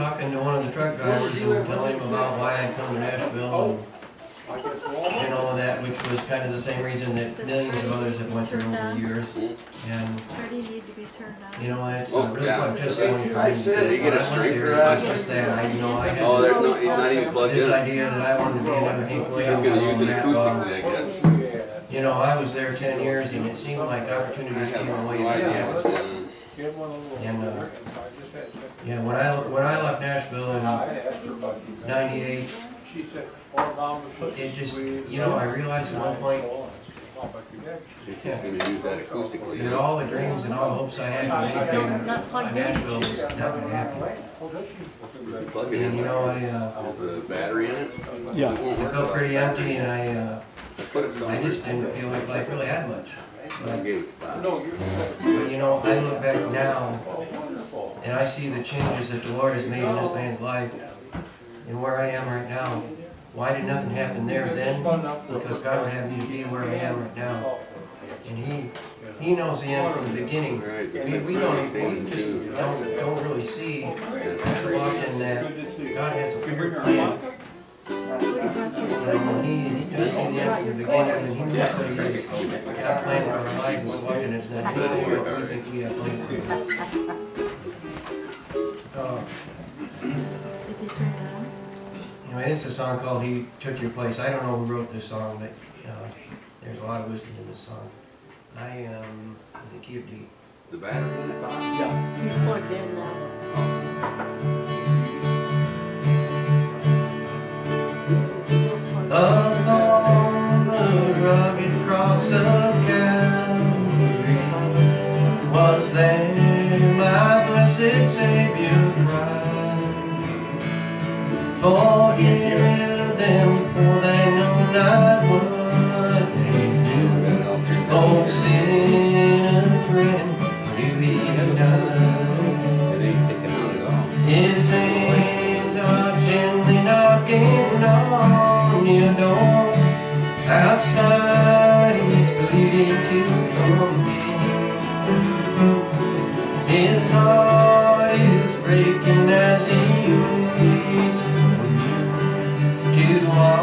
talking to one of the truck drivers and telling him about why I'd come to Nashville I guess we're all. and, and all of that, which was kind of the same reason that millions of others have went through over the years. And, Thirty need to be turned on. you know, it's Oh, a really yeah. quite testimony for I me. said- Did he get a When I went straight there, for that? was Just that, I, you know, I had Oh, this- there's no, he's not even plugged this in. idea that I wanted to be another employee. He's gonna use it on that bar. acoustically, I guess. You know, I was there ten years and it seemed like opportunities came away. no idea what's going on. Give one a little. And, uh, I just had some- Yeah, when I, when I left Nashville in I asked her about you. ninety-eight, She said, oh, Mom was. it just, you know, I realized at one point She's just gonna use that acoustically. that all the dreams and all the hopes I had for anything Not in. Nashville was not gonna happen. Plug it And you in. know, I, uh, Has the battery in it? Yeah. It won't I work felt pretty empty and I, uh, Put it I somewhere. just didn't feel like I really had much. But, Okay, wow. No, you're. but you know, I look back now and I see the changes that the Lord has made in this man's life and where I am right now. Why did nothing happen there then? Because God would have me to be where I am right now. And he, he knows the end from the beginning. Right, I mean, we don't, we just don't, don't really see too often that Good to see you. God has a bigger plan. You know, he, he does see the end from the beginning and he knows what he is. God planned for our lives and so often it's not what think we have planned for. Uh, Is he turned on? Anyway, this is a song called He Took Your Place. I don't know who wrote this song, but uh, there's a lot of wisdom in this song. I am in the key of D. The battery in it, Bob? He's plugged in now. Still Forgive them, for they know not what they do. Oh, sinner friend, you be done. On at. His hands are gently knocking on your door. Outside, he's pleading to come in. His heart is breaking as he waits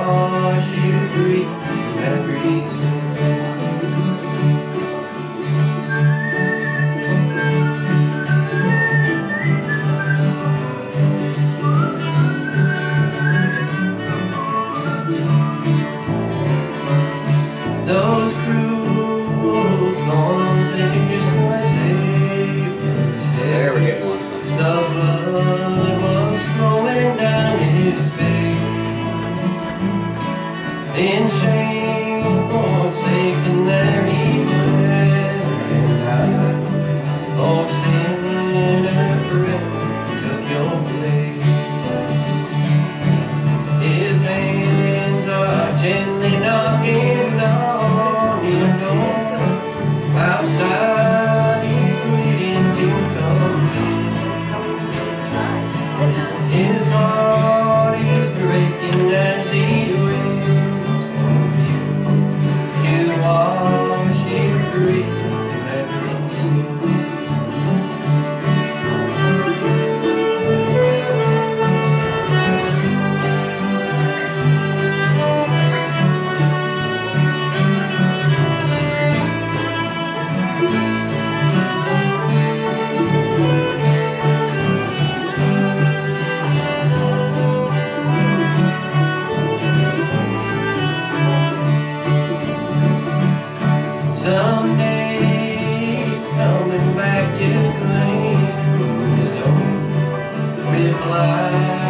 you are gently knocking on Someday he's coming back to claim his own with life.